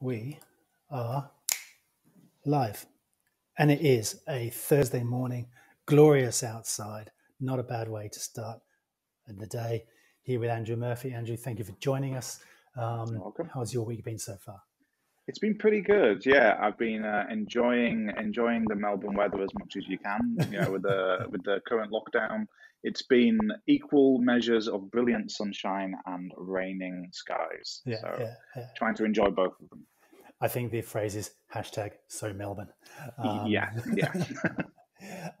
we are live. And it is a Thursday morning, glorious outside. Not a bad way to start the day. Here with Andrew Murphy. Andrew, thank you for joining us. Um, welcome. How's your week been so far? It's been pretty good. Yeah, I've been uh, enjoying enjoying the Melbourne weather as much as you can. You know, with the with the current lockdown, it's been equal measures of brilliant sunshine and raining skies. Yeah, so yeah, yeah. trying to enjoy both of them. I think the phrase is hashtag so Melbourne. Um, yeah, yeah.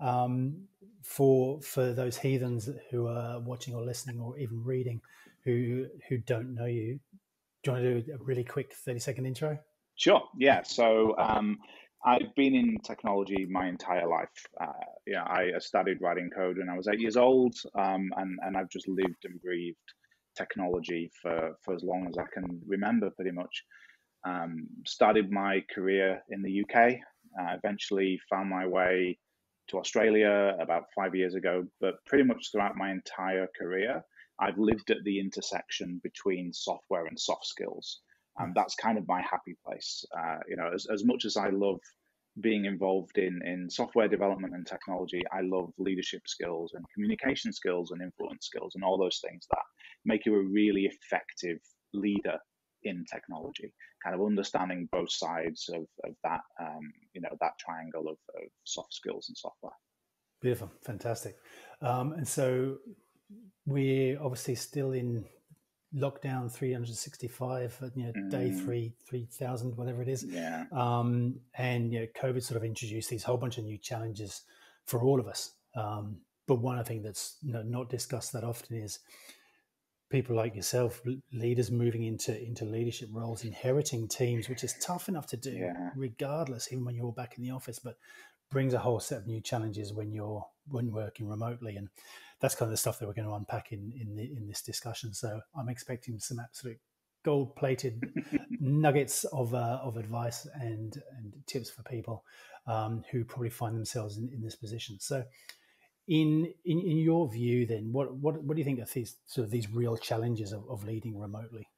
um, for for those heathens who are watching or listening or even reading, who who don't know you, do you want to do a really quick thirty second intro? Sure. Yeah. So um, I've been in technology my entire life. Uh, yeah, I started writing code when I was eight years old, um, and and I've just lived and breathed technology for for as long as I can remember, pretty much. Um, started my career in the UK. Uh, eventually found my way to Australia about five years ago. But pretty much throughout my entire career, I've lived at the intersection between software and soft skills. And that's kind of my happy place. Uh, you know, as, as much as I love being involved in, in software development and technology, I love leadership skills and communication skills and influence skills and all those things that make you a really effective leader in technology, kind of understanding both sides of, of that, um, you know, that triangle of, of, soft skills and software. Beautiful, fantastic. Um, and so we're obviously still in lockdown 365, uh, you know, mm. day three, 3000, whatever it is. Yeah. Um, and, you know, COVID sort of introduced these whole bunch of new challenges for all of us. Um, but one thing that's you know, not discussed that often is people like yourself, leaders moving into into leadership roles, inheriting teams, which is tough enough to do, yeah. regardless, even when you're all back in the office, but brings a whole set of new challenges when you're when working remotely, and that's kind of the stuff that we're going to unpack in in, the, in this discussion. So I'm expecting some absolute gold plated nuggets of uh, of advice and and tips for people um, who probably find themselves in, in this position. So in, in in your view, then, what what what do you think are these sort of these real challenges of, of leading remotely?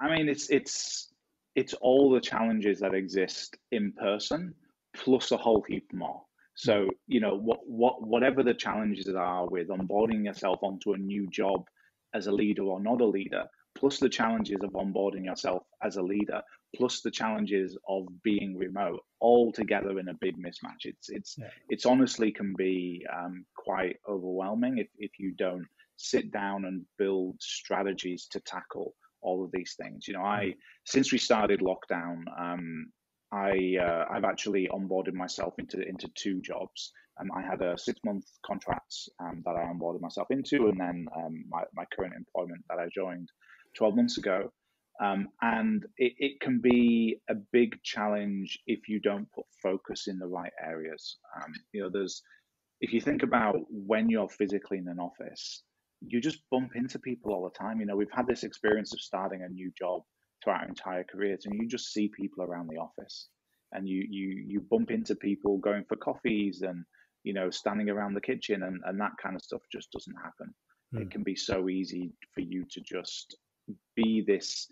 I mean, it's it's it's all the challenges that exist in person plus a whole heap more. So you know what what whatever the challenges are with onboarding yourself onto a new job as a leader or not a leader, plus the challenges of onboarding yourself as a leader, plus the challenges of being remote, all together in a big mismatch. It's it's yeah. it's honestly can be um, quite overwhelming if if you don't sit down and build strategies to tackle all of these things. You know, I mm. since we started lockdown, um, I uh, I've actually onboarded myself into into two jobs. Um, I had a six month contract um, that I onboarded myself into, and then um, my my current employment that I joined 12 months ago. Um, and it, it, can be a big challenge if you don't put focus in the right areas. Um, you know, there's if you think about when you're physically in an office, you just bump into people all the time. You know, we've had this experience of starting a new job throughout our entire careers, and you just see people around the office, and you you you bump into people going for coffees and you know standing around the kitchen, and and that kind of stuff just doesn't happen. Mm. It can be so easy for you to just be this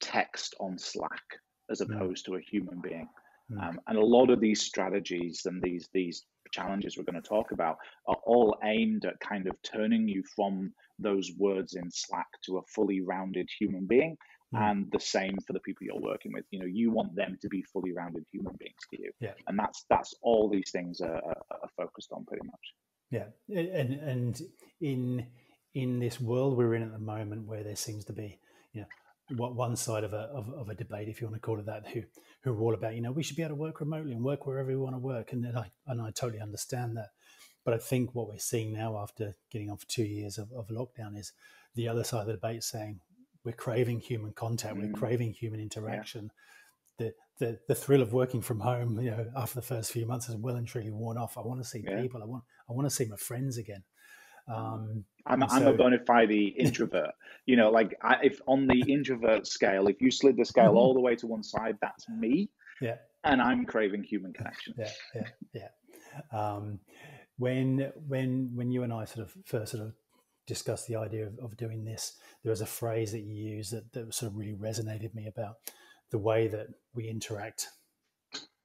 text on Slack as hmm. opposed to a human being. Mm. Um, and a lot of these strategies and these these challenges we're going to talk about are all aimed at kind of turning you from those words in Slack to a fully rounded human being. Mm. And the same for the people you're working with. You know, you want them to be fully rounded human beings to you. Yeah. And that's that's all these things are, are, are focused on pretty much. Yeah, and and in in this world we're in at the moment, where there seems to be, you know, what one side of a of, of, a debate, if you want to call it that, who who are all about you know we should be able to work remotely and work wherever we want to work, and I and I totally understand that. But I think what we're seeing now after getting on for two years of, of lockdown is the other side of the debate saying we're craving human contact, mm. we're craving human interaction. Yeah. The, the the thrill of working from home, you know, after the first few months has well and truly worn off. I want to see yeah. people. I want I want to see my friends again. Um, I'm, I'm a bona fide introvert. you know, like I, if on the introvert scale, if you slid the scale all the way to one side, that's me. Yeah. And I'm craving human connection. Yeah, yeah, yeah. Um, when when when you and I sort of first sort of discussed the idea of, of doing this, there was a phrase that you used that, that sort of really resonated me about the way that we interact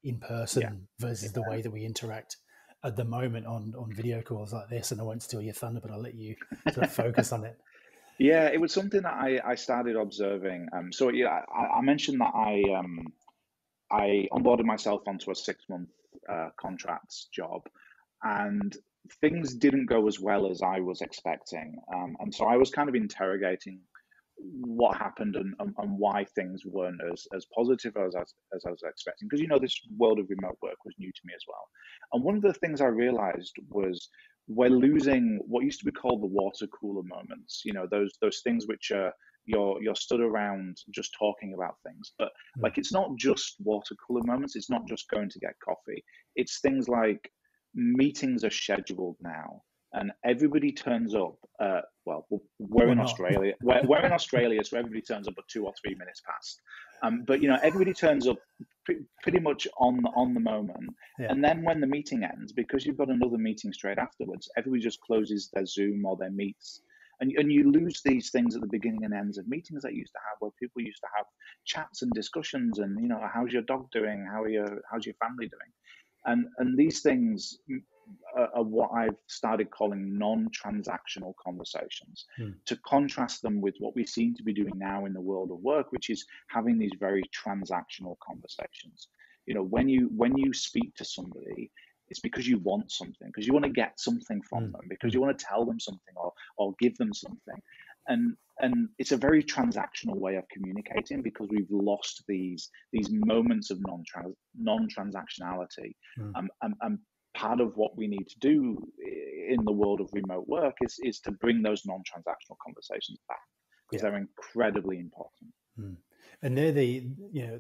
in person yeah. versus yeah. the way that we interact at the moment on on video calls like this. And I won't steal your thunder, but I'll let you sort of focus on it. Yeah, it was something that I, I started observing. Um, so yeah, I, I mentioned that I um, I onboarded myself onto a six month uh, contracts job, and things didn't go as well as I was expecting. Um, and so I was kind of interrogating what happened and, and, and, why things weren't as, as positive as, as, as I was expecting. Because, you know, this world of remote work was new to me as well. And one of the things I realized was we're losing what used to be called the water cooler moments, you know, those, those things which are, you're you're stood around just talking about things but hmm. like it's not just water cooler moments it's not just going to get coffee it's things like meetings are scheduled now and everybody turns up. Uh, well, we're in Australia. We're, we're, in Australia, so everybody turns up at two or three minutes past. Um, but you know, everybody turns up pre- pretty much on the, on the moment. Yeah. And then when the meeting ends, because you've got another meeting straight afterwards, everybody just closes their Zoom or their meets. And, and you lose these things at the beginning and ends of meetings that you used to have, where people used to have chats and discussions, and you know, how's your dog doing? How are your how's your family doing? And and these things are, what I've started calling non-transactional conversations hmm. to contrast them with what we seem to be doing now in the world of work, which is having these very transactional conversations. You know, when you when you speak to somebody, it's because you want something, because you want to get something from hmm. them, because you want to tell them something or or give them something. And and it's a very transactional way of communicating because we've lost these these moments of non non transactionality mm. um, and, and part of what we need to do in the world of remote work is is to bring those non-transactional conversations back because yeah. they're incredibly important. Mm. And they're the you know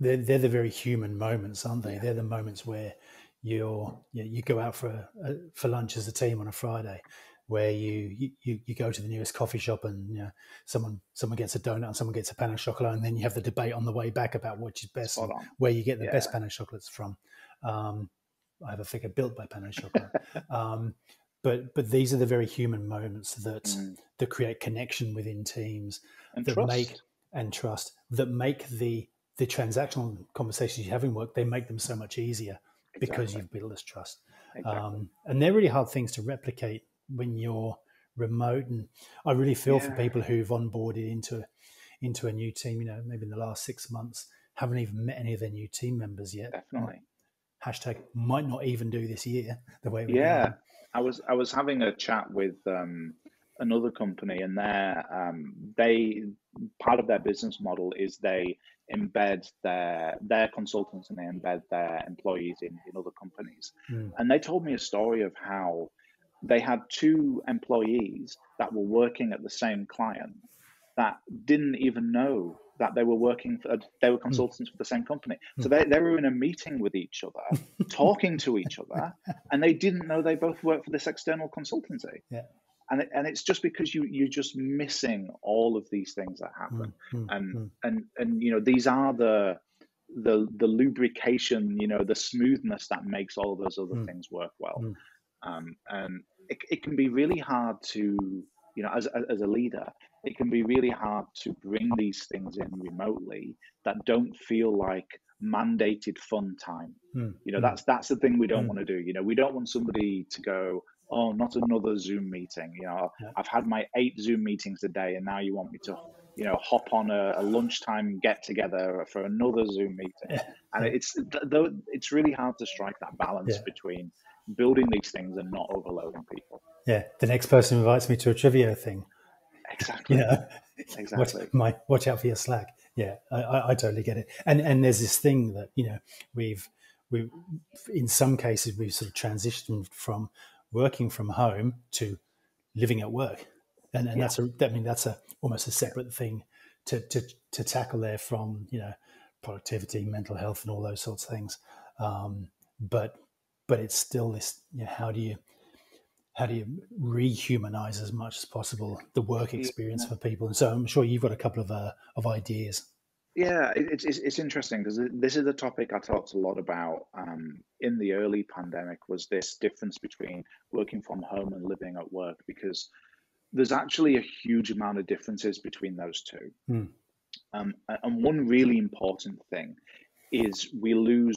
they're they're the very human moments, aren't they? Yeah. They're the moments where you're you, know, you go out for a, for lunch as a team on a Friday, where you, you you go to the nearest coffee shop and you know, someone someone gets a donut and someone gets a pan au chocolat, and then you have the debate on the way back about which is best, where you get the yeah. best pan au chocolates from. Um, I have a figure built by Pain chocolate um, but but these are the very human moments that mm. that create connection within teams and that trust. make and trust that make the the transactional conversations you have in work they make them so much easier exactly. because you've built this trust. Exactly. Um, and they're really hard things to replicate when you're remote. And I really feel yeah. for people who've onboarded into into a new team. You know, maybe in the last six months, haven't even met any of their new team members yet. Definitely hashtag might not even do this year the way yeah going. i was i was having a chat with um, another company and their um, they part of their business model is they embed their their consultants and they embed their employees in, in other companies mm. and they told me a story of how they had two employees that were working at the same client that didn't even know that they were working for they were hmm. consultants mm. for the same company so hmm. they, they were in a meeting with each other talking to each other and they didn't know they both worked for this external consultancy yeah and it, and it's just because you you're just missing all of these things that happen mm. and and and you know these are the the the lubrication you know the smoothness that makes all those other things work well um, and it, it can be really hard to you know as, as a leader it can be really hard to bring these things in remotely that don't feel like mandated fun time. Mm. You know, mm. that's that's the thing we don't mm. want to do. You know, we don't want somebody to go, oh, not another Zoom meeting. You know, yeah. I've had my eight Zoom meetings a day, and now you want me to, you know, hop on a, a lunchtime get together for another Zoom meeting. Yeah. And it's though it's really hard to strike that balance yeah. between building these things and not overloading people. Yeah, the next person invites me to a trivia thing. Exactly. Yeah. exactly. Watch, my, watch out for your Slack. Yeah, I, I, I, totally get it. And and there's this thing that you know we've we in some cases we've sort of transitioned from working from home to living at work, and and yeah. that's a I mean that's a almost a separate thing to to to tackle there from you know productivity, mental health, and all those sorts of things. Um, but but it's still this. You know, how do you how do you rehumanize as much as possible the work experience yeah. for people? And so I'm sure you've got a couple of uh, of ideas. Yeah, it's it's, it's interesting because this is a topic I talked a lot about um, in the early pandemic. Was this difference between working from home and living at work? Because there's actually a huge amount of differences between those two. Mm. Um, and one really important thing is we lose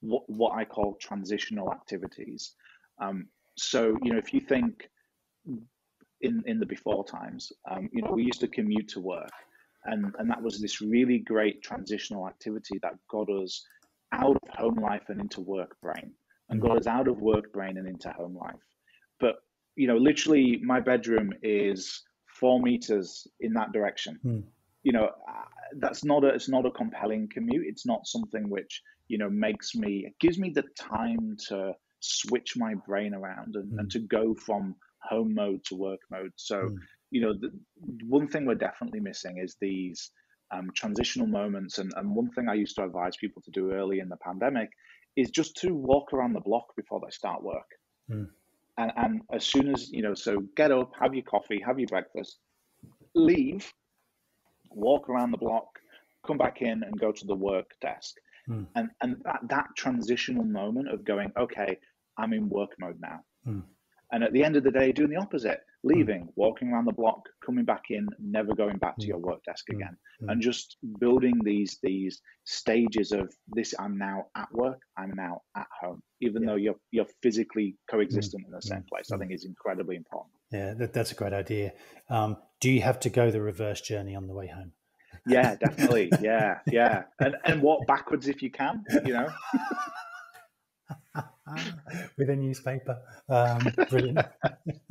what, what I call transitional activities. Um, so, you know, if you think in, in the before times, um, you know, we used to commute to work and, and that was this really great transitional activity that got us out of home life and into work brain and got us out of work brain and into home life. But, you know, literally my bedroom is four meters in that direction. Mm. You know, that's not a, it's not a compelling commute. It's not something which, you know, makes me, it gives me the time to switch my brain around and, mm. and to go from home mode to work mode. So, mm. you know, the, one thing we're definitely missing is these um, transitional moments. And, and one thing I used to advise people to do early in the pandemic is just to walk around the block before they start work. Mm. And, and as soon as, you know, so get up, have your coffee, have your breakfast, leave, walk around the block, come back in and go to the work desk. Mm. And, and that, that transitional moment of going, okay, I'm in work mode now. Mm. And at the end of the day, doing the opposite, leaving, mm. walking around the block, coming back in, never going back to hmm. your work desk hmm. again, and just building these these stages of this. I'm now at work. I'm now at home, even yeah. though you're you're physically coexistent in the same place. I think is incredibly important. Yeah, that, that's a great idea. Um, do you have to go the reverse journey on the way home? Yeah, definitely. yeah, yeah, and and walk backwards if you can. You know. with a newspaper. Um, brilliant,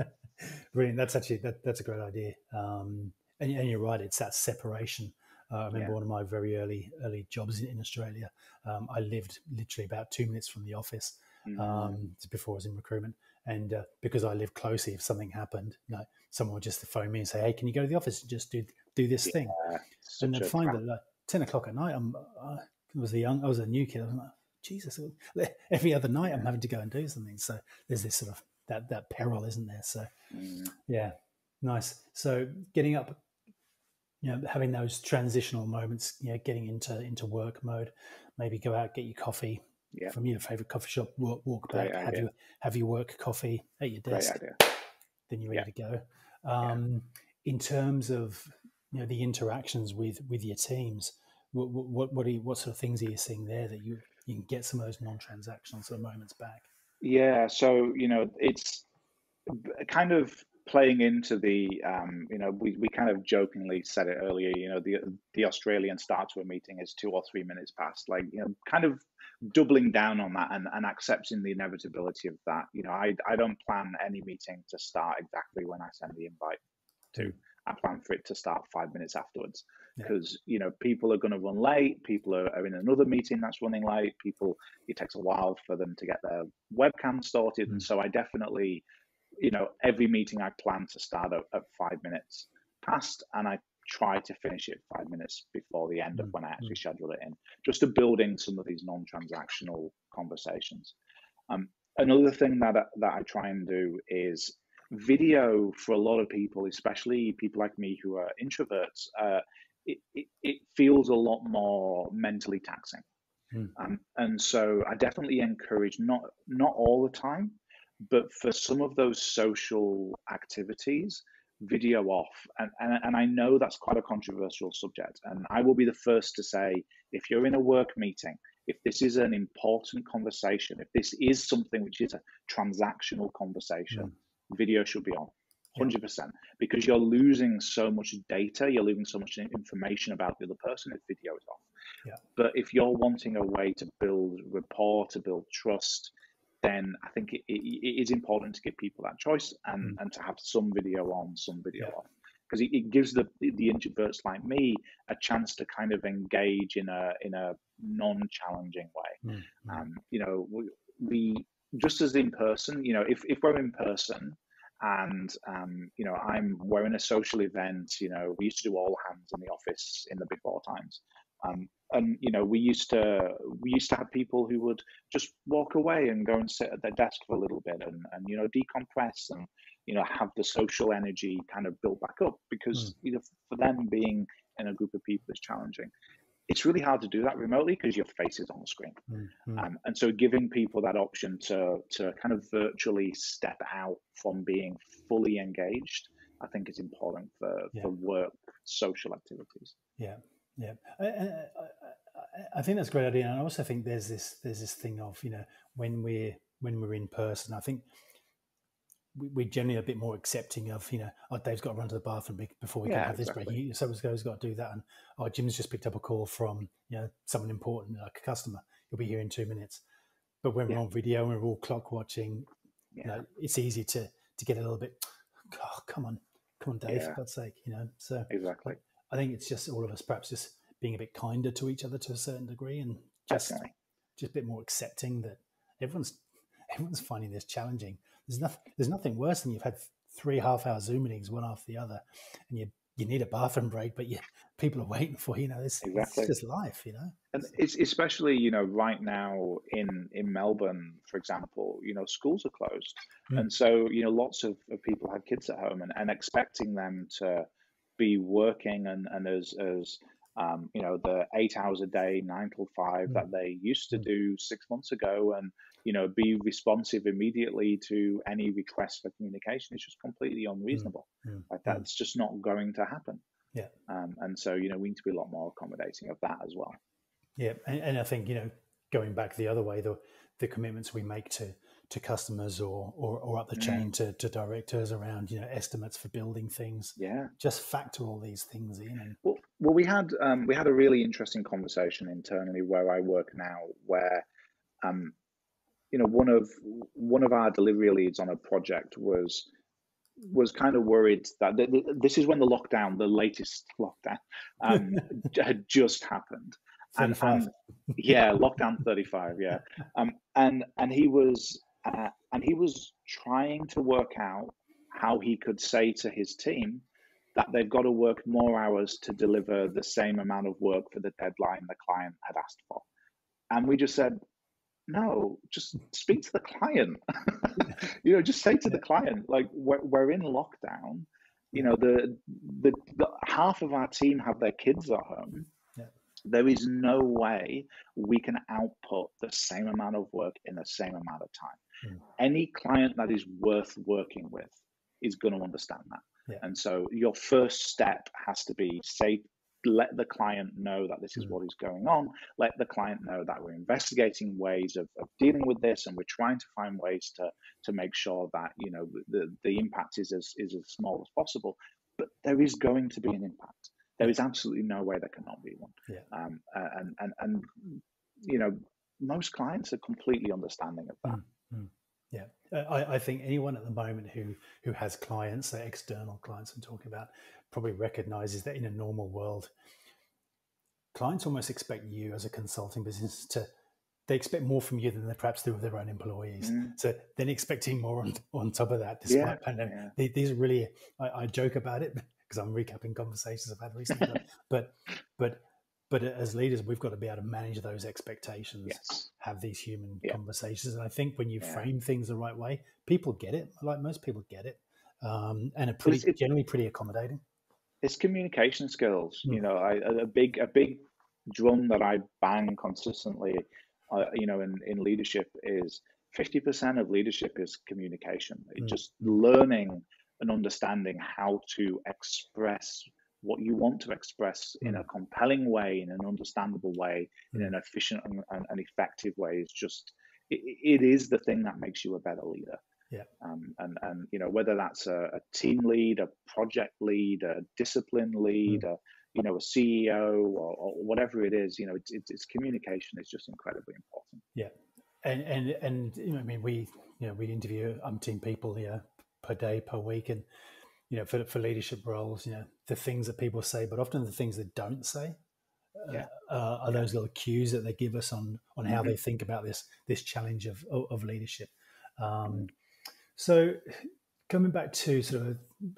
brilliant. That's actually that, that's a great idea. Um, and, and, you're right; it's that separation. Uh, I remember yeah. one of my very early early jobs in, in Australia. Um, I lived literally about two minutes from the office mm-hmm. before I was in recruitment, and uh, because I lived closely, if something happened, you know, someone would just phone me and say, "Hey, can you go to the office and just do do this yeah, thing?" And they'd find that like, ten o'clock at night, I'm, I was a young, I was a new kid. I was like, Jesus, every other night I'm having to go and do something. So there's this sort of that that peril, isn't there? So mm. yeah, nice. So getting up, you know, having those transitional moments, you know, getting into into work mode, maybe go out, get your coffee yeah. from your favorite coffee shop, walk, walk back, have you have your work coffee at your desk, then you're ready yeah. to go. Um, yeah. In terms of you know the interactions with with your teams, what what what, you, what sort of things are you seeing there that you you can get some of those non-transactional sort of moments back. Yeah, so you know it's kind of playing into the um, you know we, we kind of jokingly said it earlier you know the the australian start to a meeting is two or three minutes past like you know kind of doubling down on that and, and accepting the inevitability of that you know I, I don't plan any meeting to start exactly when i send the invite to. I plan for it to start five minutes afterwards because yeah. you know people are going to run late. People are, are, in another meeting that's running late. People it takes a while for them to get their webcam sorted, mm. and so I definitely, you know, every meeting I plan to start at, at, five minutes past, and I try to finish it five minutes before the end mm. of when I actually mm. schedule it in, just to build in some of these non-transactional conversations. Um, another thing that that I try and do is video for a lot of people, especially people like me who are introverts, uh, it, it, it, feels a lot more mentally taxing. Hmm. Um, and so I definitely encourage not not all the time, but for some of those social activities, video off. And, and, and I know that's quite a controversial subject. And I will be the first to say if you're in a work meeting, if this is an important conversation, if this is something which is a transactional conversation, hmm video should be on 100% because you're losing so much data you're losing so much information about the other person if video is off yeah. but if you're wanting a way to build rapport to build trust then i think it, it, it is important to give people that choice and, mm. and to have some video on some video yeah. off because it, it, gives the the introverts like me a chance to kind of engage in a in a non-challenging way mm. um, you know we, we just as in person, you know, if, if we're in person and, um, you know, I'm, we're in a social event, you know, we used to do all hands in the office in the before times. Um, and, you know, we used to, we used to have people who would just walk away and go and sit at their desk for a little bit and, and, you know, decompress and, you know, have the social energy kind of built back up because, mm. you know, for them being in a group of people is challenging it's really hard to do that remotely because your face is on the screen. Mm-hmm. Um, and so giving people that option to, to kind of virtually step out from being fully engaged, I think is important for, yeah. for work social activities. Yeah, yeah. I, I, I, think that's a great idea, and I also think there's this there's this thing of you know when we're when we're in person. I think we're generally a bit more accepting of, you know, oh, Dave's got to run to the bathroom before we yeah, can have exactly. this break. So someone's got to do that. And, oh, Jim's just picked up a call from, you know, someone important, like a customer. He'll be here in two minutes. But when yeah. we're on video and we're all clock watching, yeah. you know, it's easy to, to get a little bit, oh, come on, come on, Dave, for God's sake, you know. So exactly. I think it's just all of us perhaps just being a bit kinder to each other to a certain degree and just, Definitely. just a bit more accepting that everyone's everyone's finding this challenging there's nothing. There's nothing worse than you've had three half-hour Zoom meetings, one after the other, and you you need a bathroom break, but you people are waiting for you know this. Exactly. It's just life, you know. And it's especially you know right now in in Melbourne, for example, you know schools are closed, mm. and so you know lots of, of people have kids at home, and, and expecting them to be working and and as as um, you know the eight hours a day, nine till five mm. that they used to mm. do six months ago, and you know, be responsive immediately to any request for communication is just completely unreasonable. Mm. Like that's just not going to happen. Yeah. Um, and so, you know, we need to be a lot more accommodating of that as well. Yeah. And, and I think, you know, going back the other way, the, the commitments we make to, to customers or, or, or up the mm. chain to, to directors around, you know, estimates for building things. Yeah. Just factor all these things in. Well, well, we had, um, we had a really interesting conversation internally where I work now, where, um, you know one of one of our delivery leads on a project was was kind of worried that th- th- this is when the lockdown, the latest lockdown, um, had just happened. And, and, yeah, lockdown thirty five. Yeah, um, and and he was uh, and he was trying to work out how he could say to his team that they've got to work more hours to deliver the same amount of work for the deadline the client had asked for. And we just said, no just speak to the client you know just say to the client like we're, we're in lockdown you know the, the, the half of our team have their kids at home yeah. there is no way we can output the same amount of work in the same amount of time mm. any client that is worth working with is going to understand that yeah. and so your first step has to be say let the client know that this is hmm. what is going on. Let the client know that we're investigating ways of, of dealing with this, and we're trying to find ways to to make sure that you know the the impact is as is as small as possible. But there is going to be an impact. There is absolutely no way there cannot be one. Yeah. Um, and and and you know most clients are completely understanding of that. Mm-hmm. I, I, think anyone at the moment who who has clients, external clients, I'm talking about, probably recognizes that in a normal world, clients almost expect you as a consulting business to they expect more from you than they perhaps do with their own employees. Mm. So then expecting more on, on top of that, despite yeah, pandemic. Yeah. These are really, I, I, joke about it because I'm recapping conversations I've had recently. but, but, but as leaders, we've got to be able to manage those expectations, yes. Have these human yeah. conversations. And I think when you frame things the right way, people get it. Like most people get it, um, and are pretty generally pretty accommodating it's communication skills. Mm. You know, I, a big a big drum that I bang consistently, uh, you know, in in leadership is fifty percent of leadership is communication. Mm. Just learning and understanding how to express what you want to express mm. in a compelling way, in an understandable way, in an efficient and, and, and effective way is just it, it is the thing that makes you a better leader. Yeah. Um, and and you know whether that's a, a, team lead, a project lead, a discipline lead, mm. a you know a CEO or, or whatever it is, you know, it's, it's, it's communication is just incredibly important. Yeah. And and and you know, I mean, we you know we interview umpteen people here per day per week, and you know for for leadership roles, you know the things that people say, but often the things they don't say. Uh, yeah. Uh, are those little cues that they give us on on how mm-hmm. they think about this this challenge of of, leadership. Um, so, coming back to sort of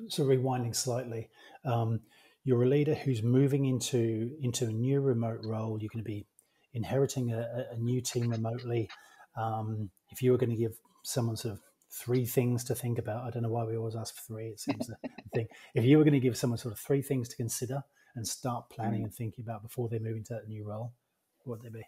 sort of rewinding slightly, um, you're a leader who's moving into into a new remote role. You're going to be inheriting a, a new team remotely. Um, if you were going to give someone sort of three things to think about, I don't know why we always ask for three. It seems the thing. If you were going to give someone sort of three things to consider and start planning mm. and thinking about before they move into that new role, what would they be?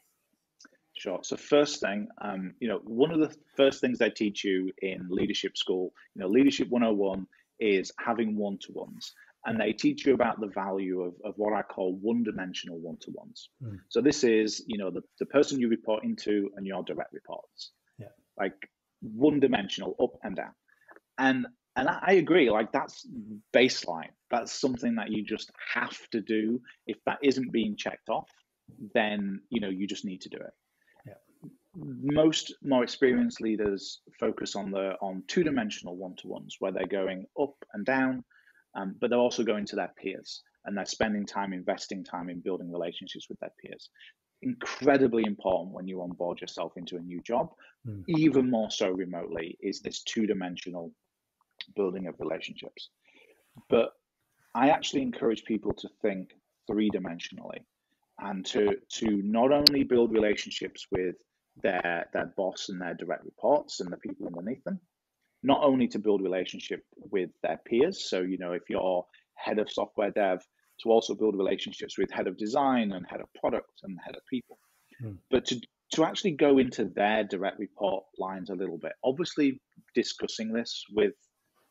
Sure. So first thing, um, you know, one of the first things they teach you in leadership school, you know, leadership 101 is having one-to-ones. and they teach you about the value of, of what I call one-dimensional one-to-ones. Mm. So this is, you know, the, the person you report into and your direct reports. Yeah. Like one-dimensional, up and down. And and I agree, like that's baseline. That's something that you just have to do. If that isn't being checked off, then you know you just need to do it. Yeah. Most more experienced leaders focus on the on two-dimensional one-to-ones where they're going up and down um, but they're also going to their peers and they're spending time investing time in building relationships with their peers incredibly important when you onboard yourself into a new job Mm. even more so remotely is this two-dimensional building of relationships but i actually encourage people to think three-dimensionally and to to not only build relationships with their their boss and their direct reports and the people underneath them not only to build relationship with their peers. So, you know, if you're head of software dev, to also build relationships with head of design and head of product and head of people, Hmm. but to to actually go into their direct report lines a little bit. Obviously, discussing this with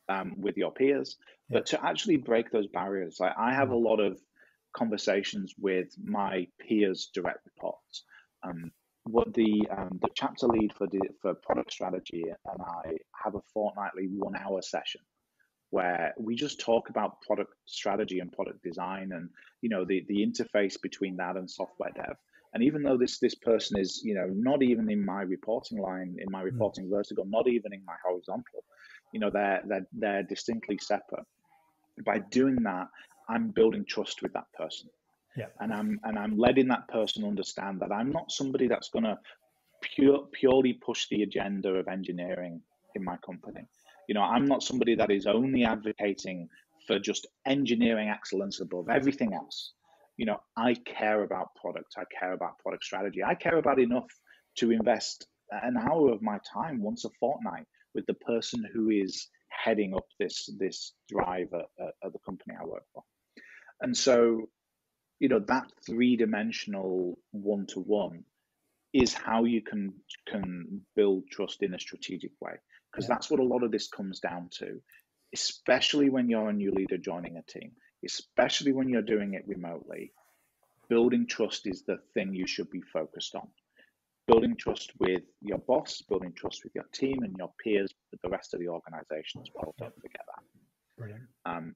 um, with your peers, Yeah. but to actually break those barriers. Like I have a lot of conversations with my peers' direct reports. Um, what the um, the chapter lead for the for product strategy and I have a fortnightly one hour session where we just talk about product strategy and product design and you know the the interface between that and software dev. And even though this this person is you know not even in my reporting line in my hmm. reporting vertical, not even in my horizontal, you know they're they're they're distinctly separate. By doing that, I'm building trust with that person Yeah. and I'm and I'm letting that person understand that I'm not somebody that's going to pure, purely push the agenda of engineering in my company. You know, I'm not somebody that is only advocating for just engineering excellence above everything else. You know, I care about product. I care about product strategy. I care about enough to invest an hour of my time once a fortnight with the person who is heading up this this drive at, at, the company I work for. And so you know that three-dimensional one-to-one is how you can can build trust in a strategic way because Yeah. that's what a lot of this comes down to especially when you're a new leader joining a team especially when you're doing it remotely building trust is the thing you should be focused on building trust with your boss building trust with your team and your peers with the rest of the organization as well don't forget that Brilliant. um,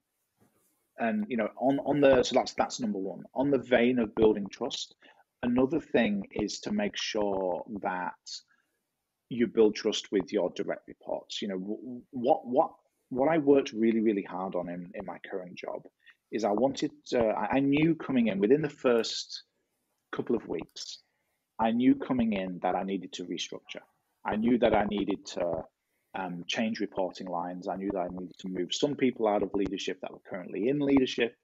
and you know on on the so that's that's number one on the vein of building trust another thing is to make sure that you build trust with your direct reports you know what what what i worked really really hard on in, in my current job is i wanted I I knew coming in within the first couple of weeks i knew coming in that i needed to restructure i knew that i needed to um, change reporting lines. I knew that I needed to move some people out of leadership that were currently in leadership,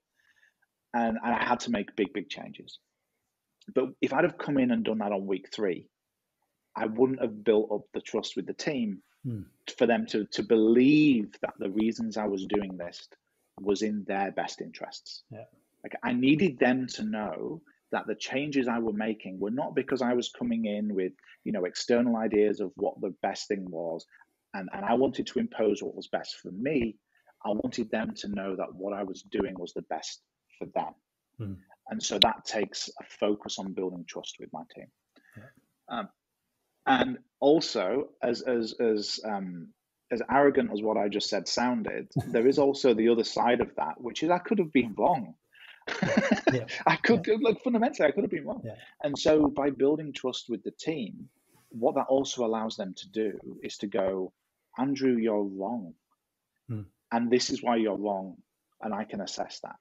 and, and I had to make big, big changes. But if I'd have come in and done that on week three, I wouldn't have built up the trust with the team Hmm. for them to to believe that the reasons I was doing this was in their best interests. Yeah. Like I needed them to know that the changes I were making were not because I was coming in with you know external ideas of what the best thing was and, and I wanted to impose what was best for me. I wanted them to know that what I was doing was the best for them. Hmm. And so that takes a focus on building trust with my team. Yeah. Um, and also, as as as um, as arrogant as what I just said sounded, there is also the other side of that, which is I could have been wrong. Yeah. I could like fundamentally I could have been wrong. Yeah. And so by building trust with the team, what that also allows them to do is to go, Andrew, you're wrong. Hmm. And this is why you're wrong. And I can assess that.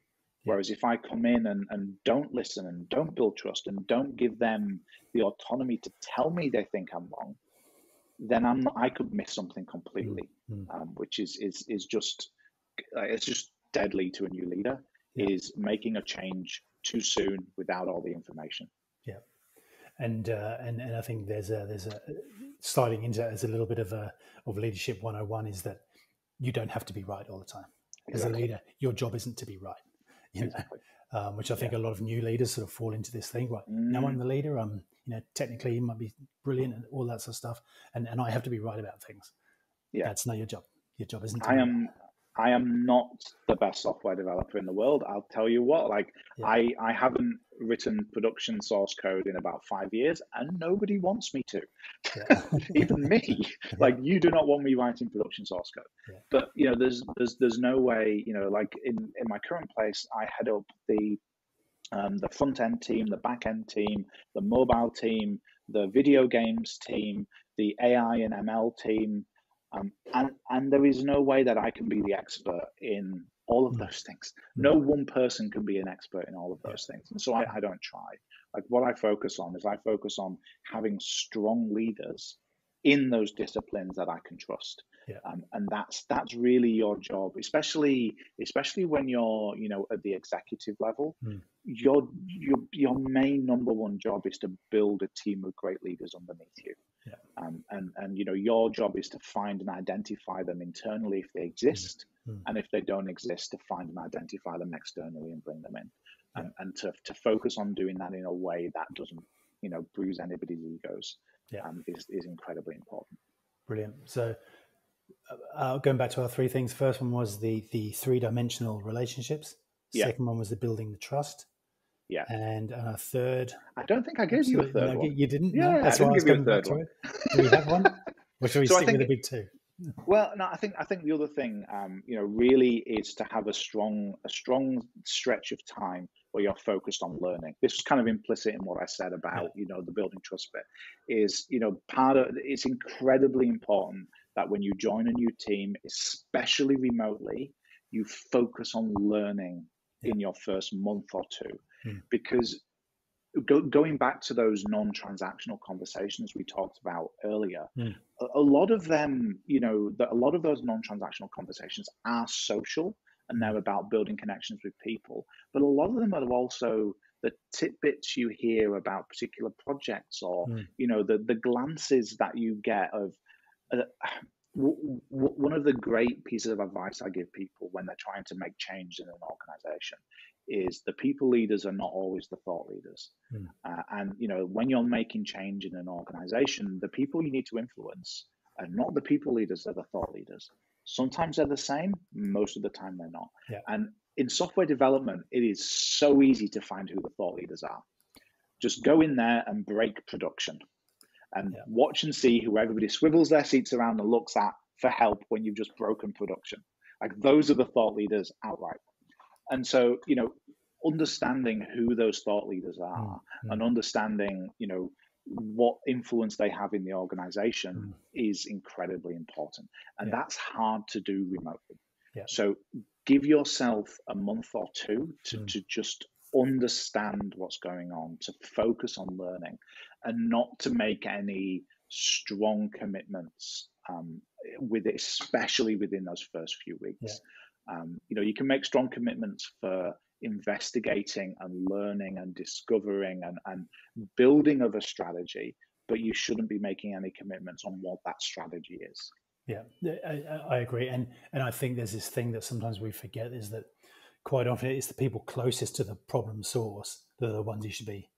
Whereas if I come in and, and don't listen and don't build trust and don't give them the autonomy to tell me they think I'm wrong, then I'm I could miss something completely, Mm. um, which is is is just uh, it's just deadly to a new leader. Yeah. Is making a change too soon without all the information. Yeah, and uh, and and I think there's a there's a sliding into as a little bit of a of leadership 101 is that you don't have to be right all the time as a leader. Your job isn't to be right, you know, Exactly. um, which I think a lot of new leaders sort of fall into this thing. Right now, Mm. I'm the leader. I'm you know technically you might be brilliant and all that sort of stuff, and and I have to be right about things. Yeah. that's not your job. Your job isn't. To I am I am not the best software developer in the world. I'll tell you what, like yeah. I, I haven't written production source code in about five years and nobody wants me to. Yeah. Even me. Like you do not want me writing production source code. Yeah. But you know, there's there's there's no way, you know, like in, in my current place, I head up the um, the front end team, the back end team, the mobile team, the video games team, the AI and ML team, um, and and there is no way that I can be the expert in all of those things. No. One person can be an expert in all of those things, and so I, I don't try. Like what I focus on is I focus on having strong leaders in those disciplines that I can trust. Yeah. Um, and that's that's really your job, especially especially when you're you know at the executive level. Mm. Your your your main number one job is to build a team of great leaders underneath you. Yeah. Um, and and you know your job is to find and identify them internally if they exist, mm. and if they don't exist, to find and identify them externally and bring them in, yeah. and, and to to focus on doing that in a way that doesn't you know bruise anybody's egos. Yeah. Um, is is incredibly important. Brilliant. So uh, uh, going back to our three things, first one was the the three dimensional relationships. Yeah. Second one was the building the trust. Yeah. And a third. I don't think I gave you a third no, one. You didn't? Yeah, no? that's I why I was going back to it. Do we have one? Or should we so stick think, with the big two? Well, no, I think I think the other thing, um, you know, really is to have a strong a strong stretch of time where you're focused on learning. This is kind of implicit in what I said about you know the building trust bit. Is you know part of it's incredibly important that when you join a new team, especially remotely, you focus on learning in your first month or two mm. because go, going back to those non-transactional conversations we talked about earlier mm. a, a, lot of them you know the, a lot of those non-transactional conversations are social and they're about building connections with people but a lot of them are also the tidbits you hear about particular projects or mm. you know the the glances that you get of uh, w- w- one of the great pieces of advice I give people when they're trying to make change in an organization is the people leaders are not always the thought leaders. Mm. Uh, and, you know, when you're making change in an organization, the people you need to influence are not the people leaders, they're the thought leaders. Sometimes they're the same, most of the time they're not. Yeah. And in software development, it is so easy to find who the thought leaders are. Just go in there and break production and yeah. watch and see who everybody swivels their seats around and looks at for help when you've just broken production. Like those are the thought leaders outright. And so, you know, understanding who those thought leaders are mm-hmm. and understanding, you know, what influence they have in the organization mm. is incredibly important. And yeah. that's hard to do remotely. Yeah. So give yourself a month or two to, mm. to just understand what's going on, to focus on learning, and not to make any strong commitments um, with it, especially within those first few weeks. Yeah. Um, you know, you can make strong commitments for investigating and learning and discovering and, and building of a strategy, but you shouldn't be making any commitments on what that strategy is. Yeah, I, I agree, and and I think there's this thing that sometimes we forget is that quite often it's the people closest to the problem source that are the ones you should be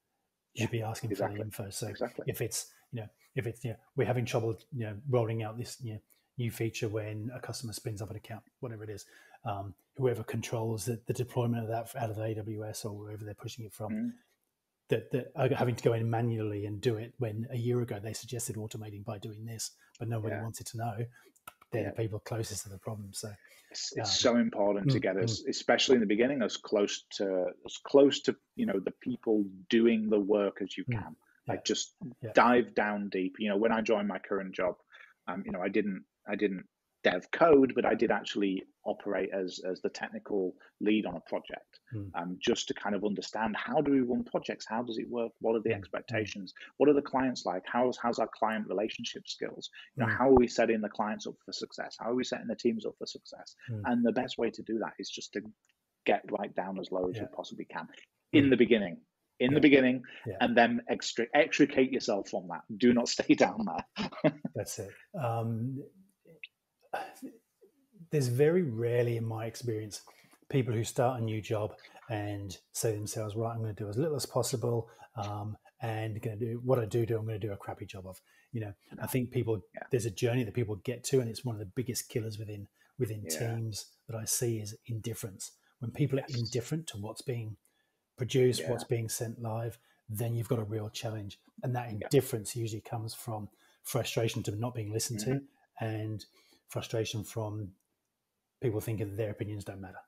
you should be asking exactly. for the info. So exactly. if it's you know if it's you know, we're having trouble you know rolling out this you know, new feature when a customer spins up an account, whatever it is, um, whoever controls the, the, deployment of that out of AWS or wherever they're pushing it from, mm. that, that are having to go in manually and do it when a year ago they suggested automating by doing this, but nobody yeah. wanted to know. They're yeah. the people closest to the problem. So it's, it's um, so important to mm, get us, mm. especially in the beginning, as close to as close to you know the people doing the work as you mm. can. Yeah. Like just dive down deep. You know, when I joined my current job, um, you know, I didn't I didn't dev code, but I did actually operate as as the technical lead on a project, mm. um, just to kind of understand how do we run projects, how does it work, what are the mm. expectations, what are the clients like, how's how's our client relationship skills, you know, mm. how are we setting the clients up for success, how are we setting the teams up for success, hmm. and the best way to do that is just to get right down as low as yeah. you possibly can in hmm. the beginning in yeah. the beginning yeah. and then extric- extricate yourself from that. Do not stay down there. That's it. Um, there's very rarely, in my experience, people who start a new job and say to themselves, "Right, I'm going to do as little as possible, um, and going to do what I do do. I'm going to do a crappy job of." You know, I think people yeah. there's a journey that people get to, and it's one of the biggest killers within within Yeah. teams that I see is indifference. When people are indifferent to what's being produced, Yeah. what's being sent live, then you've got a real challenge. And that indifference usually comes from frustration to not being listened to and frustration from people thinking that their opinions don't matter.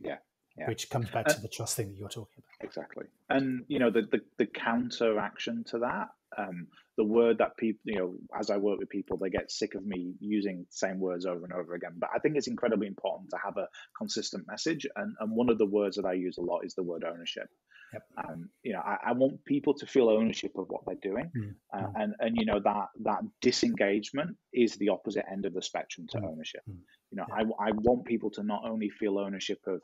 Yeah. Yeah. Which comes back to the trust thing that you're talking about. Exactly. And you know, the the, the counteraction to that, um, the word that people, you know, as I work with people, they get sick of me using the same words over and over again. But I think it's incredibly important to have a consistent message. And and one of the words that I use a lot is the word ownership. Yep. Um, you know, I, I want people to feel ownership of what they're doing, Mm, uh, mm. and and you know that that disengagement is the opposite end of the spectrum to Mm, ownership. mm. You know, Yeah. I I want people to not only feel ownership of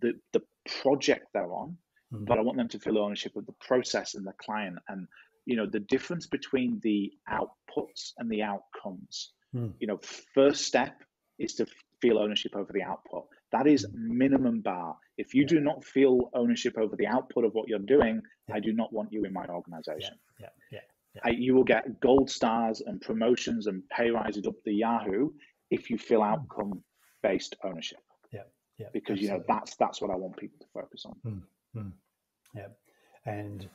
the the project they're on, Mm. but I want them to feel ownership of the process and the client and you know the difference between the outputs and the outcomes. You know, first step is to feel ownership over the output. That is minimum bar. If you Yeah. do not feel ownership over the output of what you're doing, Yeah. I do not want you in my organization. Yeah, yeah. I, you will get gold stars and promotions and pay rises up the Yahoo if you feel hmm. outcome based ownership. Yeah, yeah. Because you know that's that's what I want people to focus on. Hmm, hmm, yeah, and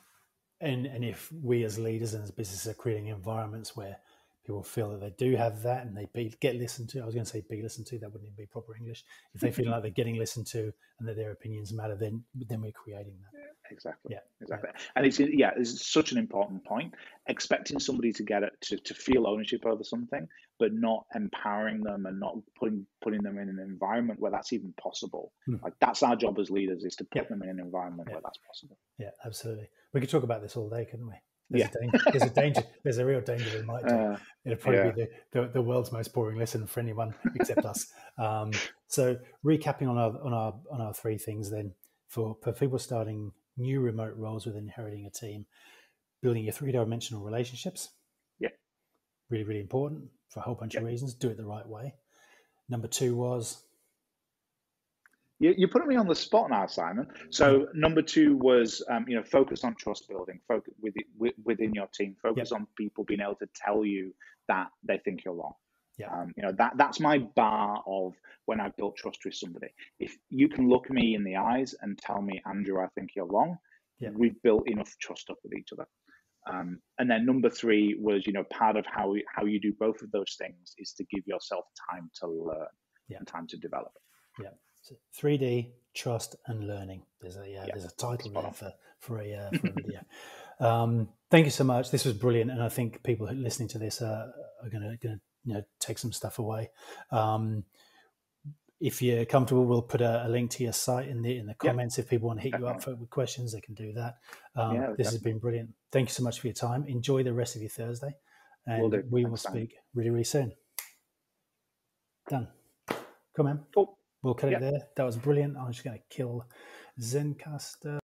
and and if we as leaders and as businesses are creating environments where people feel that they do have that and they be, get listened to, I was going to say be listened to. That wouldn't even be proper English. If they feel like they're getting listened to and that their opinions matter, then then we're creating that. Exactly. Yeah, Exactly. And it's yeah, it's such an important point. Expecting somebody to get it to, to feel ownership over something, but not empowering them and not putting putting them in an environment where that's even possible. Hmm. Like that's our job as leaders is to put Yeah. them in an environment Yeah. where that's possible. Yeah, absolutely. We could talk about this all day, couldn't we? There's Yeah. a danger. There's a danger. There's a real danger we might do. Uh, It'll probably Yeah. be the, the, the world's most boring lesson for anyone except us. Um, so recapping on our on our on our three things then for, for people starting new remote roles with inheriting a team, building your three dimensional relationships. Yeah. Really, really important for a whole bunch of reasons. Do it the right way. Number two was You, you're putting me on the spot now, Simon. So number two was, um, you know, focus on trust building, focus with, with, within your team, focus on people being able to tell you that they think you're wrong. Yeah. Um, you know, that that's my bar of when I've built trust with somebody. If you can look me in the eyes and tell me, Andrew, I think you're wrong, Yeah. we've built enough trust up with each other. Um, and then number three was, you know, part of how how you do both of those things is to give yourself time to learn Yeah. and time to develop. So 3D trust and learning. There's a Yeah, there's a title there for for a, uh, for a video. um, thank you so much. This was brilliant, and I think people listening to this uh, are going to going to you know take some stuff away. Um, if you're comfortable, we'll put a, a link to your site in the in the Yeah, comments. If people want to hit you up for, with questions, they can do that. Um, Yeah, this has been brilliant. Thank you so much for your time. Enjoy the rest of your Thursday, and Will we will speak really really soon. Done. Come on. Cool. We'll cut Yeah. it there. That was brilliant. I'm just going to kill Zencastr.